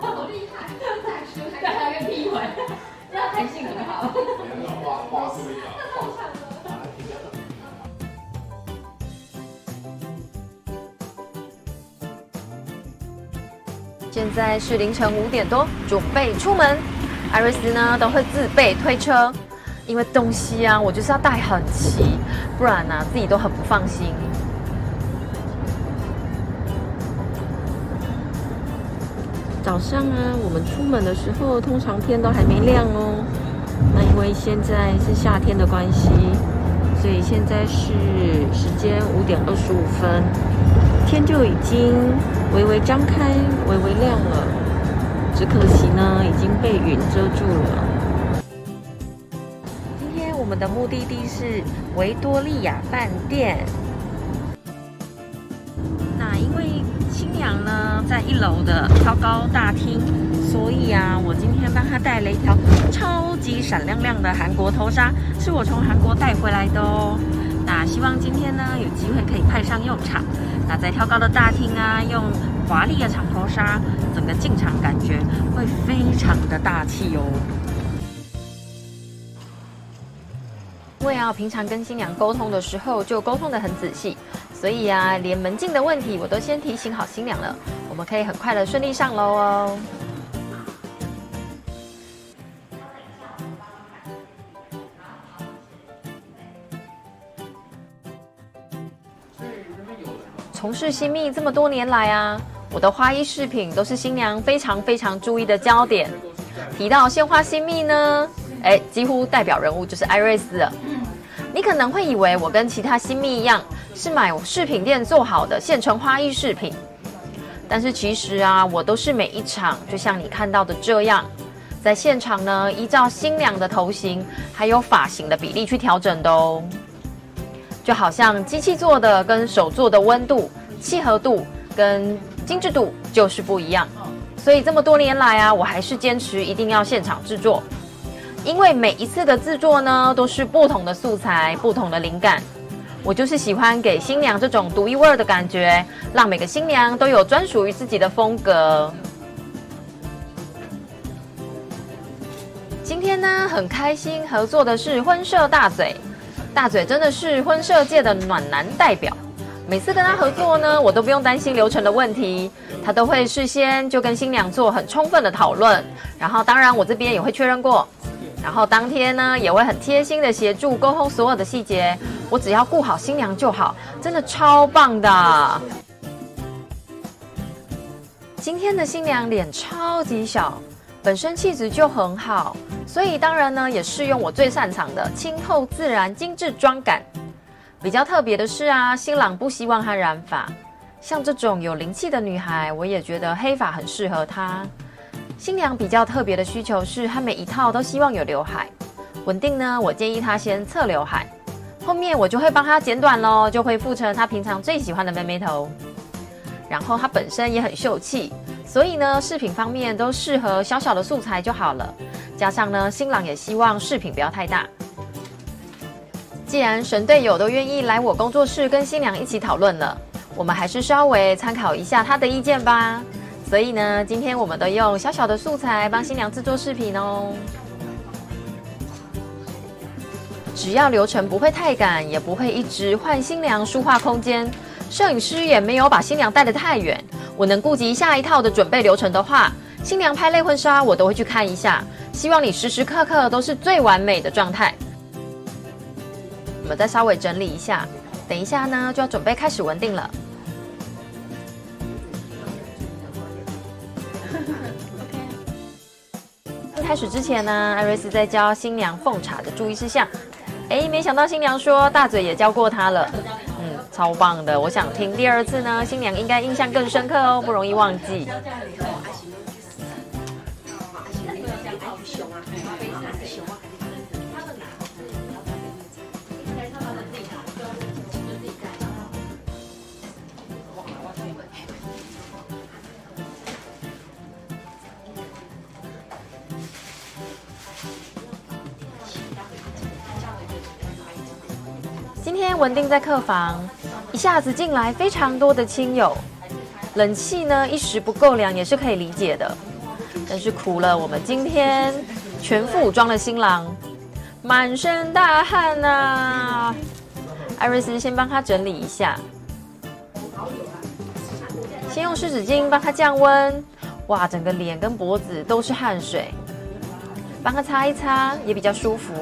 好厉害，再说再来个劈腿，这弹性很好。现在是凌晨五点多，准备出门。艾瑞斯呢都会自备推车，因为东西啊我就是要带很齐，不然呢、自己都很不放心。早上啊，我们出门的时候，通常天都还没亮哦。那因为现在是夏天的关系，所以现在是时间五点二十五分，天就已经微微张开，微微亮了。只可惜呢，已经被云遮住了。今天我们的目的地是维多利亚饭店。在一楼的挑高大厅，所以啊，我今天帮她带了一条超级闪亮亮的韩国头纱，是我从韩国带回来的哦。那希望今天呢有机会可以派上用场。那在挑高的大厅啊，用华丽的长头纱，整个进场感觉会非常的大气哦。因为啊，平常跟新娘沟通的时候就沟通的很仔细，所以啊，连门禁的问题我都先提醒好新娘了，们可以很快的顺利上楼哦。从事新密这么多年来啊，我的花艺饰品都是新娘非常非常注意的焦点。提到鲜花新密呢，哎，几乎代表人物就是艾瑞斯了。你可能会以为我跟其他新密一样，是买饰品店做好的现成花艺饰品，但是其实啊，我都是每一场就像你看到的这样，在现场呢，依照新娘的头型还有发型的比例去调整的哦。就好像机器做的跟手做的温度、契合度跟精致度就是不一样，所以这么多年来啊，我还是坚持一定要现场制作。因为每一次的制作呢，都是不同的素材、不同的灵感。我就是喜欢给新娘这种独一无二的感觉，让每个新娘都有专属于自己的风格。今天呢，很开心合作的是婚摄大嘴，大嘴真的是婚摄界的暖男代表。每次跟他合作呢，我都不用担心流程的问题，他都会事先就跟新娘做很充分的讨论，然后当然我这边也会确认过。然后当天呢，也会很贴心的协助沟通所有的细节，我只要顾好新娘就好，真的超棒的。今天的新娘脸超级小，本身气质就很好，所以当然呢，也适用我最擅长的清透自然、精致妆感。比较特别的是啊，新郎不希望她染发，像这种有灵气的女孩，我也觉得黑发很适合她。新娘比较特别的需求是，她每一套都希望有刘海。稳定呢，我建议她先侧刘海，后面我就会帮她剪短喽，就恢复成她平常最喜欢的妹妹头。然后她本身也很秀气，所以呢，饰品方面都适合小小的素材就好了。加上呢，新郎也希望饰品不要太大。既然神队友都愿意来我工作室跟新娘一起讨论了，我们还是稍微参考一下他的意见吧。所以呢，今天我们都用小小的素材帮新娘制作饰品哦。只要流程不会太赶，也不会一直换新娘梳化空间，摄影师也没有把新娘带得太远，我能顾及下一套的准备流程的话，新娘拍类婚纱我都会去看一下。希望你时时刻刻都是最完美的状态。我们再稍微整理一下，等一下呢就要准备开始纹定了。开始之前呢，艾瑞斯在教新娘奉茶的注意事项。哎，没想到新娘说大嘴也教过她了，嗯，超棒的。我想听第二次呢，新娘应该印象更深刻哦，不容易忘记。天文定在客房，一下子进来非常多的亲友。冷气呢一时不够凉也是可以理解的。但是苦了我们今天全副武装的新郎，满身大汗呐。艾瑞斯先帮他整理一下，先用湿纸巾帮他降温。哇，整个脸跟脖子都是汗水，帮他擦一擦也比较舒服。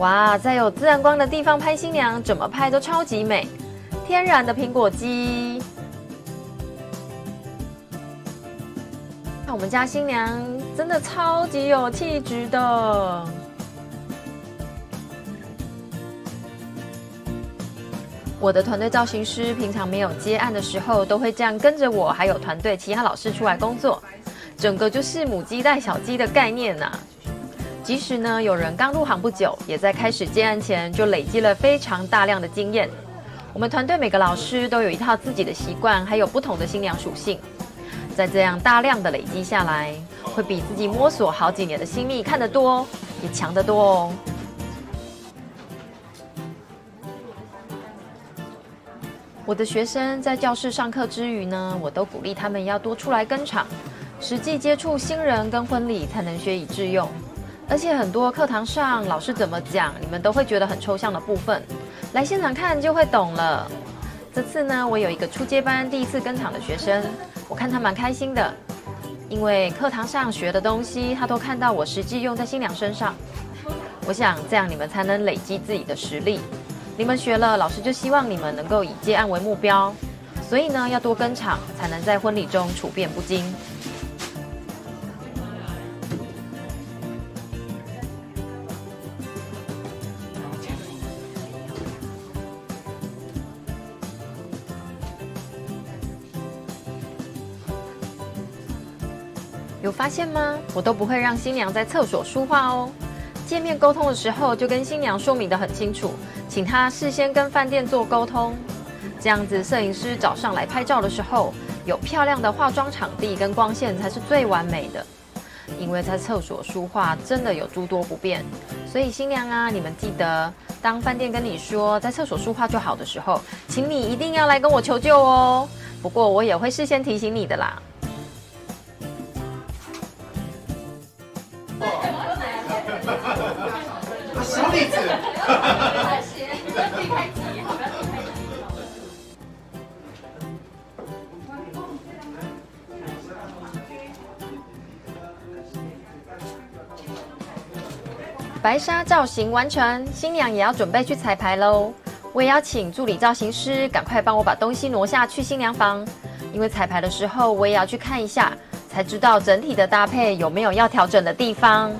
哇，在有自然光的地方拍新娘，怎么拍都超级美。天然的苹果肌。看我们家新娘真的超级有气质的。我的团队造型师平常没有接案的时候，都会这样跟着我，还有团队其他老师出来工作，整个就是母鸡带小鸡的概念呐。即使呢有人刚入行不久，也在开始接案前就累积了非常大量的经验。我们团队每个老师都有一套自己的习惯，还有不同的新娘属性，在这样大量的累积下来，会比自己摸索好几年的新密看得多，也强得多哦。我的学生在教室上课之余呢，我都鼓励他们要多出来跟场，实际接触新人跟婚礼，才能学以致用。而且很多课堂上老师怎么讲，你们都会觉得很抽象的部分，来现场看就会懂了。这次呢，我有一个初阶班第一次跟场的学生，我看他蛮开心的，因为课堂上学的东西，他都看到我实际用在新娘身上。我想这样你们才能累积自己的实力。你们学了，老师就希望你们能够以接案为目标，所以呢，要多跟场，才能在婚礼中处变不惊。有发现吗？我都不会让新娘在厕所梳化哦。见面沟通的时候，就跟新娘说明的很清楚。请她事先跟饭店做沟通，这样子摄影师找上来拍照的时候，有漂亮的化妆场地跟光线才是最完美的。因为在厕所梳化真的有诸多不便，所以新娘啊，你们记得，当饭店跟你说在厕所梳化就好的时候，请你一定要来跟我求救哦。不过我也会事先提醒你的啦。白纱造型完成，新娘也要准备去彩排喽。我也要请助理造型师赶快帮我把东西挪下去新娘房，因为彩排的时候我也要去看一下，才知道整体的搭配有没有要调整的地方。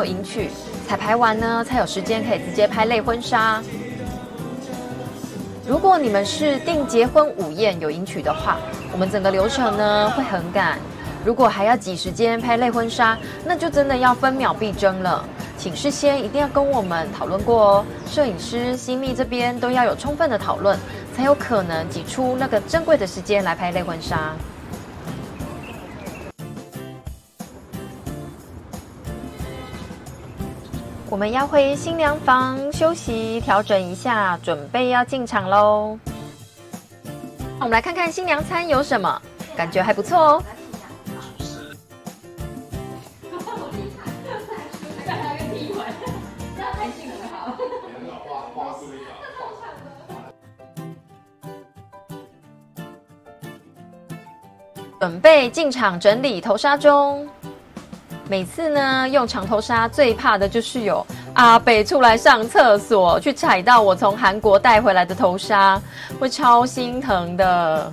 有迎娶，彩排完呢才有时间可以直接拍类婚纱。如果你们是订结婚午宴有迎娶的话，我们整个流程呢会很赶。如果还要挤时间拍类婚纱，那就真的要分秒必争了。请事先一定要跟我们讨论过哦，摄影师、新密这边都要有充分的讨论，才有可能挤出那个珍贵的时间来拍类婚纱。我们要回新娘房休息调整一下，准备要进场喽。我们来看看新娘餐有什么，感觉还不错哦。准备进场整理头纱中。每次呢，用长头纱最怕的就是有阿北出来上厕所，去踩到我从韩国带回来的头纱，会超心疼的。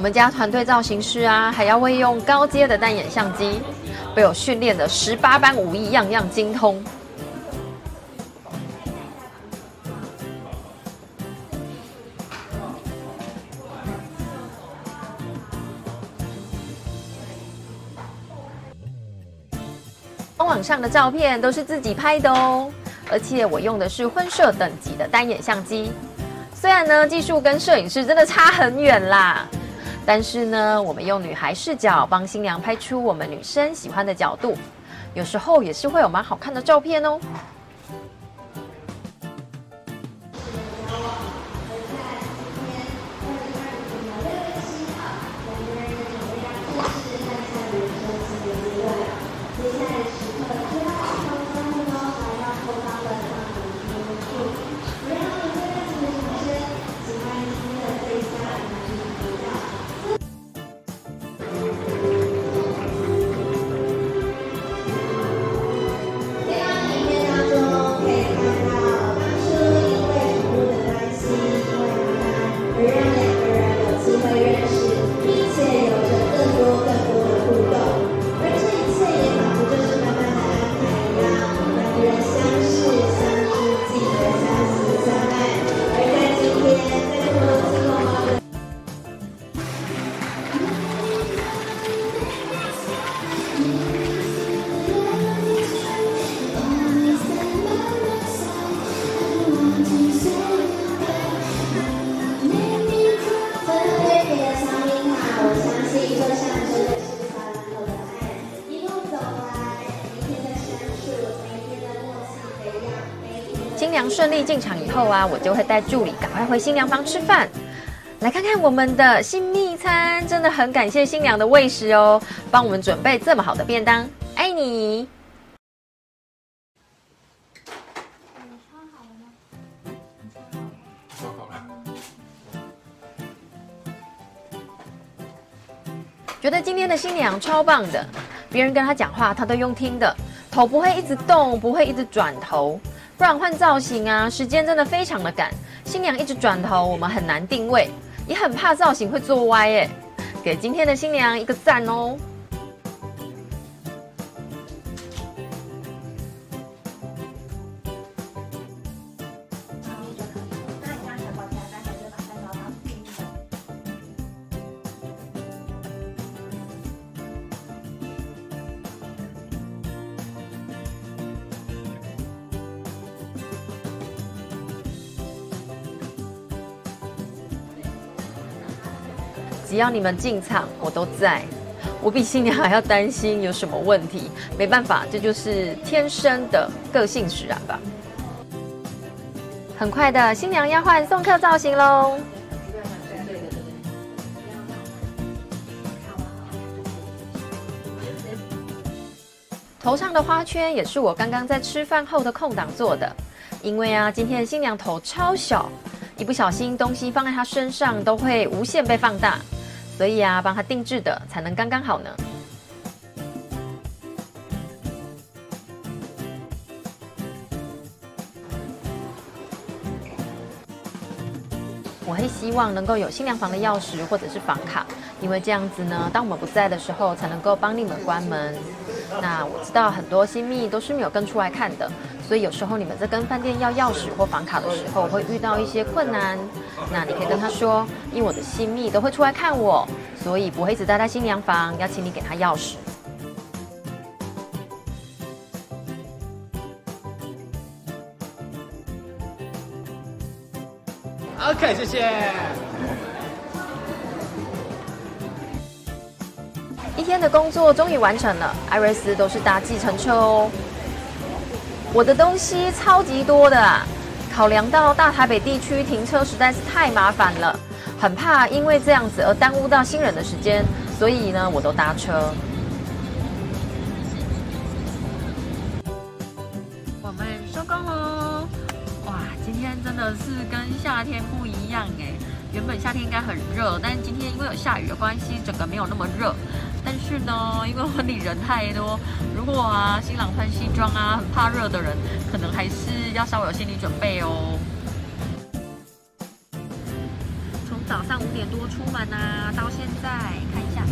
我们家团队造型师啊，还要会用高阶的单眼相机，被我训练的十八般武艺，样样精通。官网上的照片都是自己拍的哦，而且我用的是婚摄等级的单眼相机。虽然呢技术跟摄影师真的差很远啦，但是呢我们用女孩视角帮新娘拍出我们女生喜欢的角度，有时候也是会有蛮好看的照片哦。顺利进场以后啊，我就会带助理赶快回新娘房吃饭。来看看我们的新蜜餐，真的很感谢新娘的喂食哦，帮我们准备这么好的便当，爱你。说好了，觉得今天的新娘超棒的，别人跟她讲话，她都用听的，头不会一直动，不会一直转头，不然换造型啊，时间真的非常的赶。新娘一直转头，我们很难定位，也很怕造型会做歪耶。给今天的新娘一个赞哦。只要你们进场，我都在。我比新娘还要担心有什么问题，没办法，这就是天生的个性使然吧。很快的，新娘要换送客造型喽。头上的花圈也是我刚刚在吃饭后的空档做的，因为啊，今天的新娘头超小，一不小心东西放在她身上都会无限被放大，所以啊，帮他定制的才能刚刚好呢。希望能够有新娘房的钥匙或者是房卡，因为这样子呢，当我们不在的时候，才能够帮你们关门。那我知道很多新密都是没有跟出来看的，所以有时候你们在跟饭店要钥匙或房卡的时候，会遇到一些困难。那你可以跟他说，因为我的新密都会出来看我，所以不会一直待在新娘房，要请你给他钥匙。OK，谢谢。一天的工作终于完成了，艾瑞斯都是搭计程车哦。我的东西超级多的啊，考量到大台北地区停车实在是太麻烦了，很怕因为这样子而耽误到新人的时间，所以呢，我都搭车。的是跟夏天不一样哎。原本夏天应该很热，但是今天因为有下雨的关系，整个没有那么热。但是呢，因为婚礼人太多，如果啊新郎穿西装啊，很怕热的人，可能还是要稍微有心理准备哦。从早上五点点多出门啊，到现在看一下，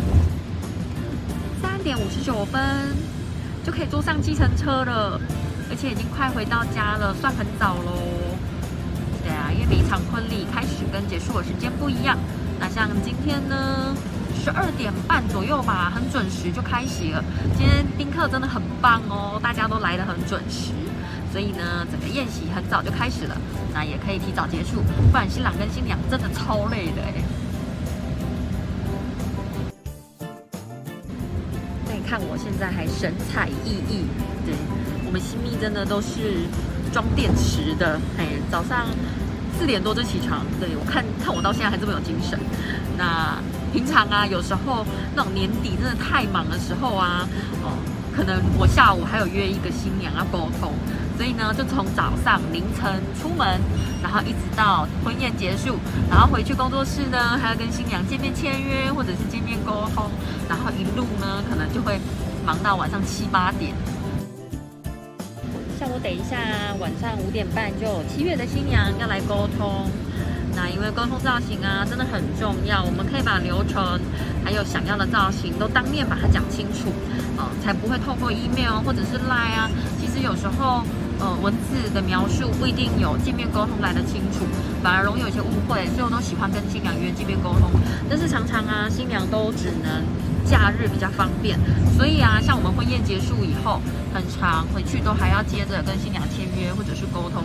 三点五十九分就可以坐上计程车了，而且已经快回到家了，算很早喽。对啊，因为每场婚礼开始跟结束的时间不一样。那像今天呢，十二点半左右吧，很准时就开席了。今天宾客真的很棒哦，大家都来得很准时，所以呢，整个宴席很早就开始了。那也可以提早结束，不然新郎跟新娘真的超累的哎。那你看我现在还神采奕奕，对我们新密真的都是装电池的，哎，早上。四点多就起床，对我看看我到现在还这么有精神。那平常啊，有时候那种年底真的太忙的时候啊，哦，可能我下午还有约一个新娘要沟通，所以呢，就从早上凌晨出门，然后一直到婚宴结束，然后回去工作室呢，还要跟新娘见面签约或者是见面沟通，然后一路呢，可能就会忙到晚上七八点。像我等一下晚上五点半就七月的新娘要来沟通，那因为沟通造型啊真的很重要，我们可以把流程还有想要的造型都当面把它讲清楚，呃，才不会透过 email 或者是 line 啊，其实有时候呃文字的描述不一定有见面沟通来的清楚，反而容易有些误会，所以我都喜欢跟新娘约见面沟通，但是常常啊新娘都只能。假日比较方便，所以啊，像我们婚宴结束以后，很长回去都还要接着跟新娘签约或者是沟通。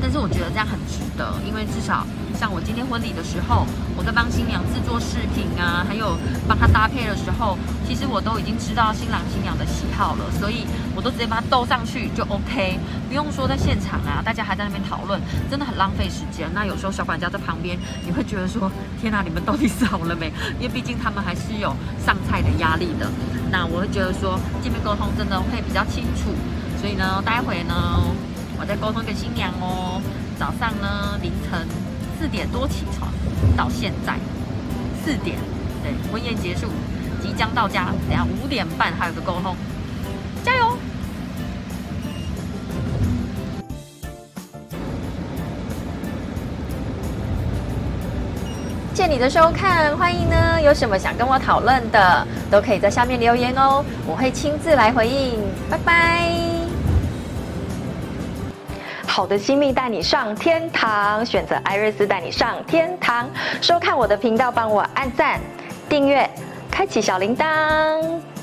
但是我觉得这样很值得，因为至少像我今天婚礼的时候，我在帮新娘制作饰品啊，还有帮她搭配的时候，其实我都已经知道新郎新娘的喜好了，所以我都直接把它兜上去就 OK，不用说在现场啊，大家还在那边讨论，真的很浪费时间。那有时候小管家在旁边，你会觉得说，天哪，你们到底扫了没？因为毕竟他们还是有上菜的压力的。那我会觉得说，见面沟通真的会比较清楚，所以呢，待会呢。我在沟通跟新娘哦，早上呢凌晨四点多起床，到现在四点，对，婚宴结束，即将到家，等下五点半还有个沟通，加油！谢你的收看，欢迎呢，有什么想跟我讨论的，都可以在下面留言哦，我会亲自来回应，拜拜。好的，亲密带你上天堂，选择艾瑞斯带你上天堂。收看我的频道，帮我按赞、订阅、开启小铃铛。